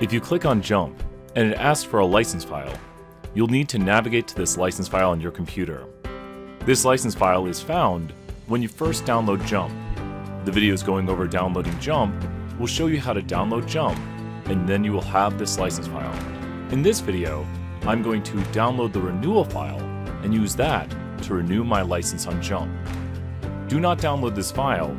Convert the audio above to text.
If you click on JMP and it asks for a license file, you'll need to navigate to this license file on your computer. This license file is found when you first download JMP. The videos going over downloading JMP will show you how to download JMP, and then you will have this license file. In this video, I'm going to download the renewal file and use that to renew my license on JMP. Do not download this file